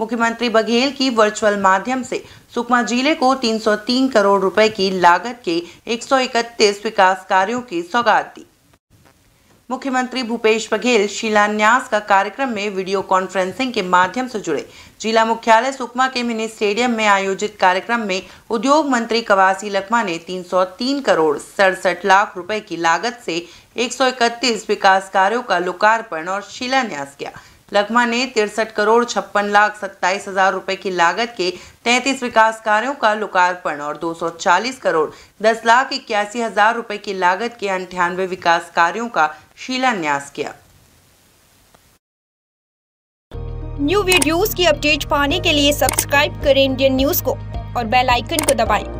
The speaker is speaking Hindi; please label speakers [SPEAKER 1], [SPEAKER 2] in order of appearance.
[SPEAKER 1] मुख्यमंत्री बघेल की वर्चुअल माध्यम से सुकमा ज़िले को 303 करोड़ रुपए की लागत के 131 विकास कार्यों की सौगात दी। मुख्यमंत्री भूपेश बघेल शिलान्यास का कार्यक्रम में वीडियो कॉन्फ्रेंसिंग के माध्यम से जुड़े। जिला मुख्यालय सुकमा के मिनी स्टेडियम में आयोजित कार्यक्रम में उद्योग मंत्री कवासी लखमा ने 303 करोड़ सड़सठ लाख रुपए की लागत से 131 विकास कार्यों का लोकार्पण और शिलान्यास किया। लखमा ने तिरसठ करोड़ छप्पन लाख सत्ताईस हज़ार रुपए की लागत के 33 विकास कार्यों का लोकार्पण और 240 करोड़ 10 लाख इक्यासी हज़ार रुपए की लागत के अंठानवे विकास कार्यों का शिलान्यास किया
[SPEAKER 2] न्यू वीडियोस की अपडेट पाने के लिए सब्सक्राइब करें इंडियन न्यूज़ को और बेल आइकन को दबाएँ।